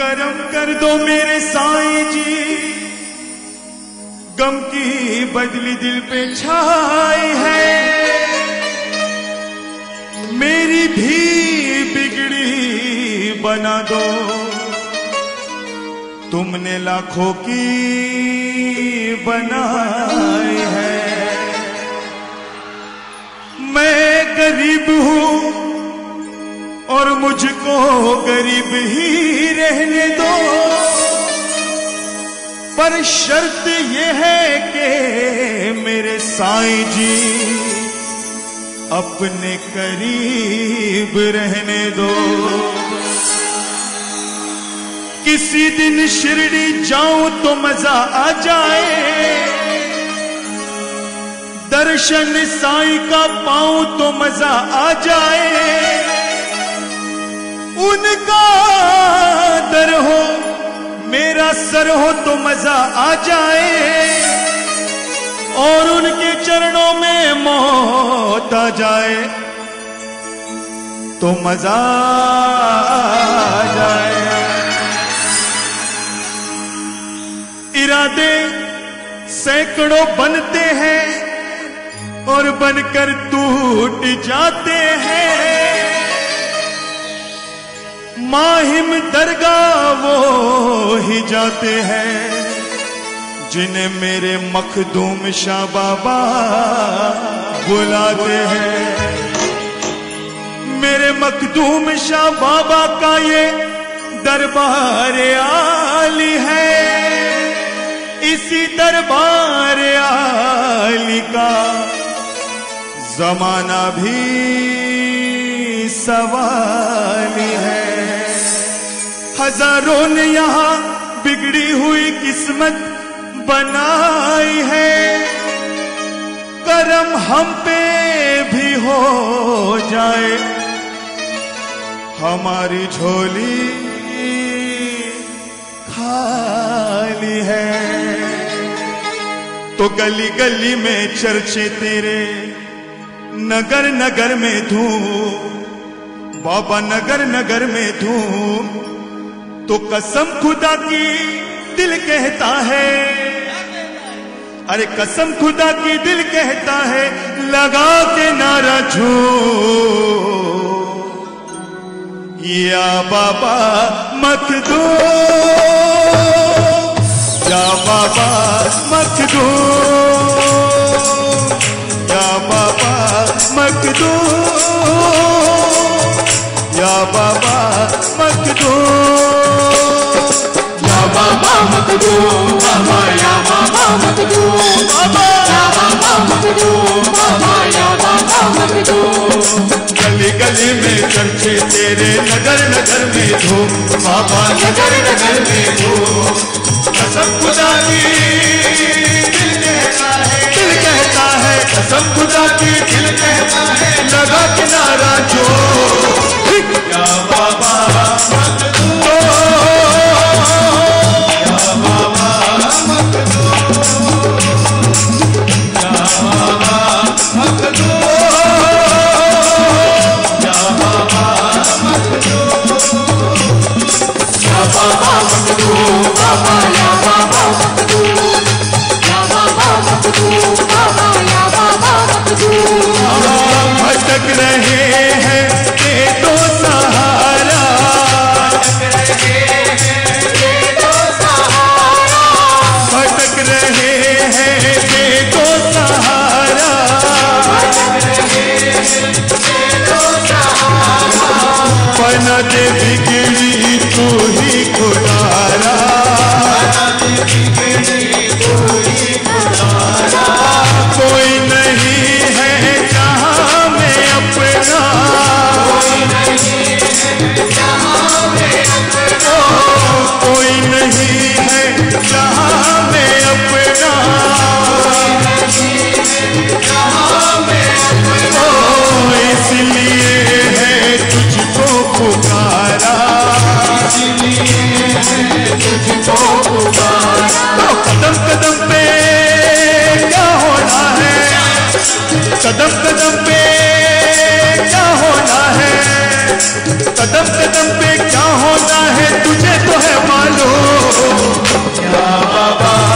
करम कर दो मेरे साईं जी। गम की बदली दिल पे छाई है। मेरी भी बिगड़ी बना दो। तुमने लाखों की बनाई है। मैं गरीब हूँ। और मुझको गरीब ही रहने दो। पर शर्त यह है कि मेरे साईं जी अपने करीब रहने दो। किसी दिन शिरडी जाऊँ तो मज़ा आ जाए। दर्शन साईं का पाऊँ तो मज़ा आ जाए। उनका दर हो, मेरा सर हो तो मज़ा आ जाए। और उनके चरणों में मौत आ जाए तो मज़ा आ जाए। इरादे सैकड़ों बनते हैं, और बनकर टूट जाते हैं। माहिम दरगाह वो ही जाते हैं, जिन्हें मेरे मखदूम शाह बाबा बुलाते हैं। मेरे मखदूम शाह बाबा का ये दरबार आली है, इसी दरबार आली का जमाना भी सवाल है। हज़ारों ने यहाँ बिगड़ी हुई किस्मत बनाई है। करम हम पे भी हो जाए। हमारी झोली खाली है। तो गली गली में चर्चे तेरे, नगर नगर में धूम। बाबा नगर नगर में धूम। तो कसम खुदा की दिल कहता है। अरे कसम खुदा की दिल कहता है, लगा के नारा झू या बाबा मत दो। या बाबा मत दो। या बाबा मत दो। या बाबा मत दो। बाबा दो बाबा या बाबा मत दो बाबा या बाबा मत दो बाबा या बाबा मत गली गली में तेरे नगर नगर में धूम। बाबा नगर नगर में धूम। कसम खुदा की दिल कहता है। दिल कहता है। कसम खुदा की दिल कहता है। लगा किनारा पे क्या होना है? कदम कदम पे क्या होना है? तुझे तो है मालूम। क्या बाबा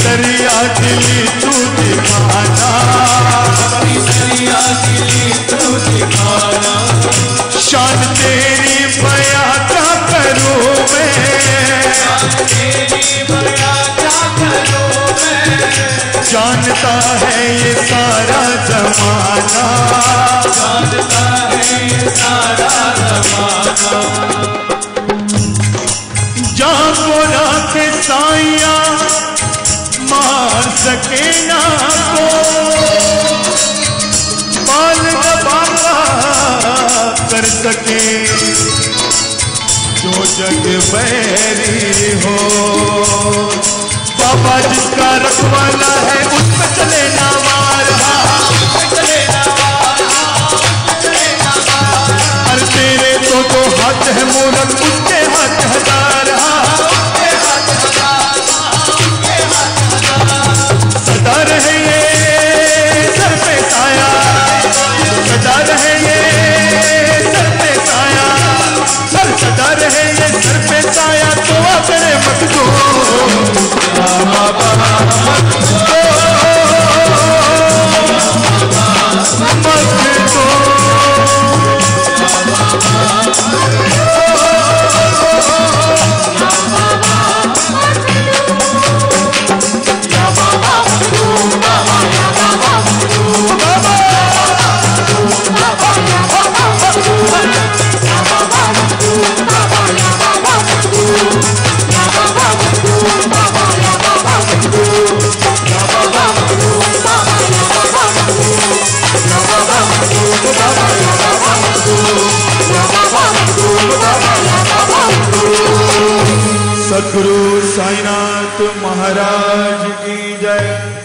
अपने दरिया दिली तू दिखाना शान तेरी बया क्या करूँ मैं। जानता है ये सारा जमाना। जागो रात साइया मार सके ना को बाल दबाना कर सके। जो जग बैरी सदगुरु साईनाथ महाराज की जय।